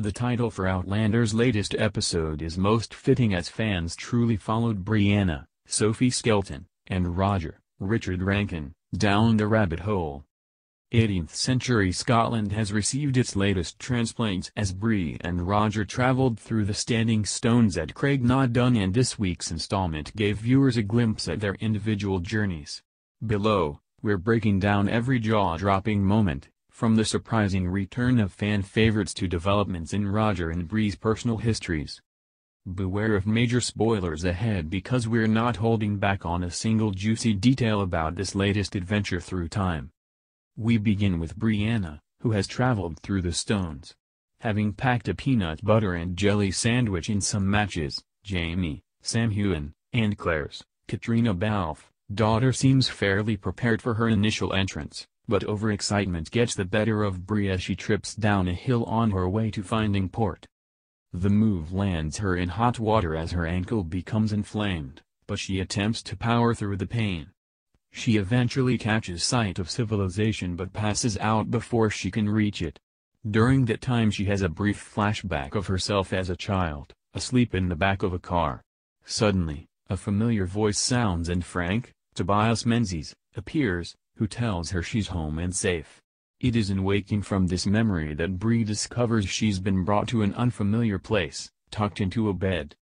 The title for Outlander's latest episode is most fitting as fans truly followed Brianna, Sophie Skelton, and Roger, Richard Rankin, down the rabbit hole. 18th century Scotland has received its latest transplants as Bree and Roger traveled through the standing stones at Craigh na Dun and this week's installment gave viewers a glimpse at their individual journeys. Below, we're breaking down every jaw-dropping moment, from the surprising return of fan favorites to developments in Roger and Bree's personal histories. Beware of major spoilers ahead because we're not holding back on a single juicy detail about this latest adventure through time. We begin with Brianna, who has traveled through the stones. Having packed a peanut butter and jelly sandwich in some matches, Jamie, Sam Heughan, and Claire's, Caitríona Balfe, daughter seems fairly prepared for her initial entrance, but overexcitement gets the better of Bree as she trips down a hill on her way to finding port. The move lands her in hot water as her ankle becomes inflamed, but she attempts to power through the pain. She eventually catches sight of civilization but passes out before she can reach it. During that time she has a brief flashback of herself as a child, asleep in the back of a car. Suddenly, a familiar voice sounds and Frank, Tobias Menzies, appears, who tells her she's home and safe. It is in waking from this memory that Bree discovers she's been brought to an unfamiliar place, tucked into a bed.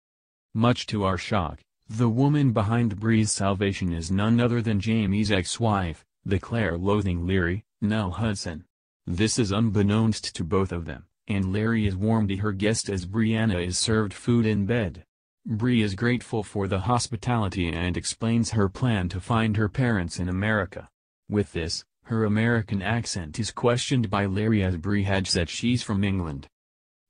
Much to our shock, the woman behind Bree's salvation is none other than Jamie's ex-wife, the Claire-loathing Laoghaire, Nell Hudson. This is unbeknownst to both of them, and Laoghaire is warm to her guest as Brianna is served food in bed. Bree is grateful for the hospitality and explains her plan to find her parents in America. With this, her American accent is questioned by Laoghaire as Bree had said she's from England.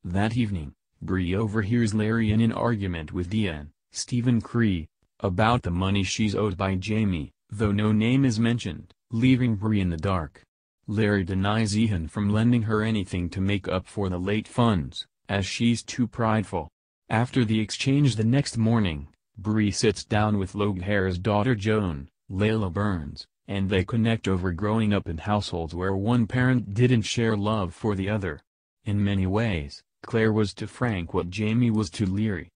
That evening, Bree overhears Laoghaire in an argument with Diane, Steven Cree, about the money she's owed by Jamie, though no name is mentioned, leaving Bree in the dark. Larry denies Ian from lending her anything to make up for the late funds, as she's too prideful. After the exchange the next morning, Bree sits down with Laoghaire's daughter Joan, Layla Burns, and they connect over growing up in households where one parent didn't share love for the other. In many ways, Claire was to Frank what Jamie was to Laoghaire.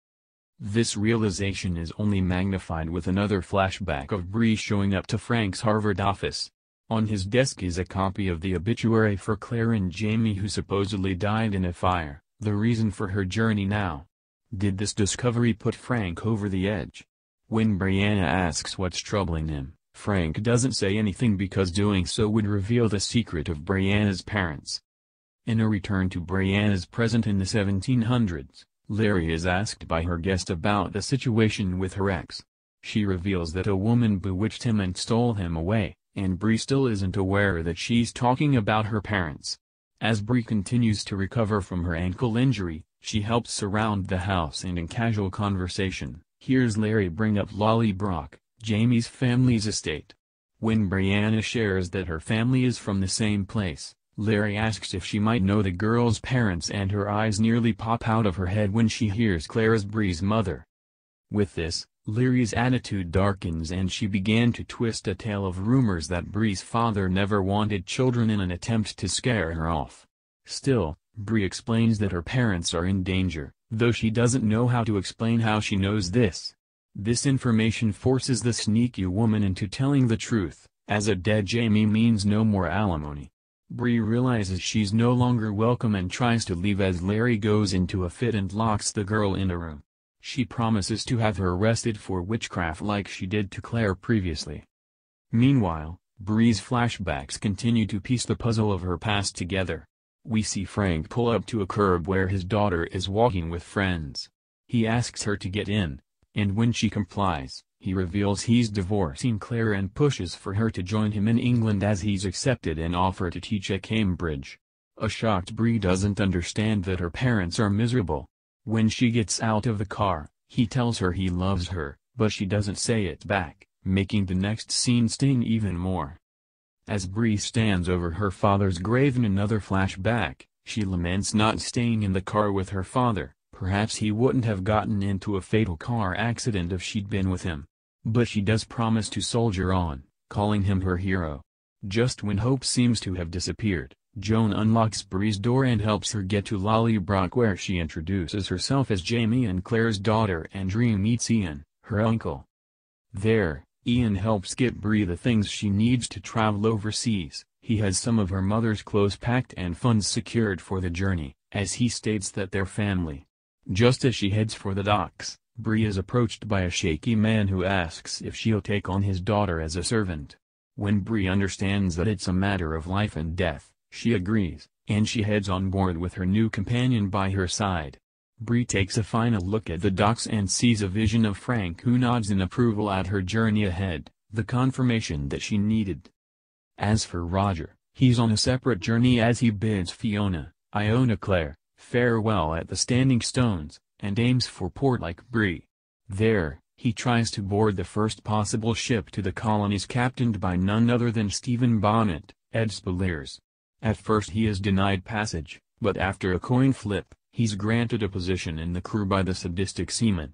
This realization is only magnified with another flashback of Bree showing up to Frank's Harvard office. On his desk is a copy of the obituary for Claire and Jamie who supposedly died in a fire, the reason for her journey now. Did this discovery put Frank over the edge? When Brianna asks what's troubling him, Frank doesn't say anything because doing so would reveal the secret of Brianna's parents. In a return to Brianna's present in the 1700s, Laoghaire is asked by her guest about the situation with her ex. She reveals that a woman bewitched him and stole him away, and Bree still isn't aware that she's talking about her parents. As Bree continues to recover from her ankle injury, she helps surround the house and in casual conversation, hears Laoghaire bring up Lallybroch, Jamie's family's estate. When Brianna shares that her family is from the same place, Laoghaire asks if she might know the girl's parents and her eyes nearly pop out of her head when she hears Claire's Bree's mother. With this, Laoghaire's attitude darkens and she began to twist a tale of rumors that Bree's father never wanted children in an attempt to scare her off. Still, Bree explains that her parents are in danger, though she doesn't know how to explain how she knows this. This information forces the sneaky woman into telling the truth, as a dead Jamie means no more alimony. Bree realizes she's no longer welcome and tries to leave as Laoghaire goes into a fit and locks the girl in a room. She promises to have her arrested for witchcraft like she did to Claire previously. Meanwhile, Bree's flashbacks continue to piece the puzzle of her past together. We see Frank pull up to a curb where his daughter is walking with friends. He asks her to get in, and when she complies, he reveals he's divorcing Claire and pushes for her to join him in England as he's accepted an offer to teach at Cambridge. A shocked Bree doesn't understand that her parents are miserable. When she gets out of the car, he tells her he loves her, but she doesn't say it back, making the next scene sting even more. As Bree stands over her father's grave in another flashback, she laments not staying in the car with her father, perhaps he wouldn't have gotten into a fatal car accident if she'd been with him. But she does promise to soldier on, calling him her hero. Just when hope seems to have disappeared, Joan unlocks Bree's door and helps her get to Lallybroch where she introduces herself as Jamie and Claire's daughter and Bree meets Ian, her uncle. There, Ian helps get Bree the things she needs to travel overseas, he has some of her mother's clothes packed and funds secured for the journey, as he states that their family. Just as she heads for the docks, Bree is approached by a shaky man who asks if she'll take on his daughter as a servant. When Bree understands that it's a matter of life and death, she agrees, and she heads on board with her new companion by her side. Bree takes a final look at the docks and sees a vision of Frank who nods in approval at her journey ahead, the confirmation that she needed. As for Roger, he's on a separate journey as he bids Fiona, Iona Claire, farewell at the Standing Stones, and aims for port like Bree. There, he tries to board the first possible ship to the colonies captained by none other than Stephen Bonnet, Ed Speleers. At first he is denied passage, but after a coin flip, he's granted a position in the crew by the sadistic seaman.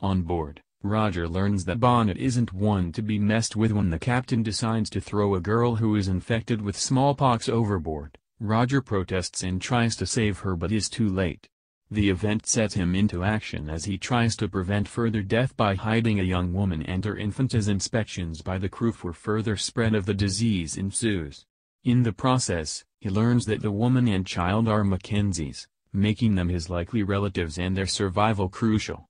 On board, Roger learns that Bonnet isn't one to be messed with when the captain decides to throw a girl who is infected with smallpox overboard. Roger protests and tries to save her but is too late. The event sets him into action as he tries to prevent further death by hiding a young woman and her infant as inspections by the crew for further spread of the disease ensues. In the process, he learns that the woman and child are Mackenzie's, making them his likely relatives and their survival crucial.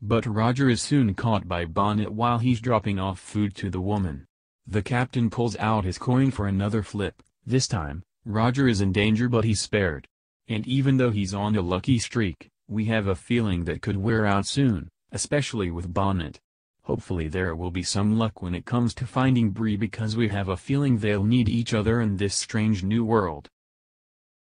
But Roger is soon caught by Bonnet while he's dropping off food to the woman. The captain pulls out his coin for another flip, this time, Roger is in danger but he's spared. And even though he's on a lucky streak, we have a feeling that could wear out soon, especially with Bonnet. Hopefully there will be some luck when it comes to finding Bree because we have a feeling they'll need each other in this strange new world.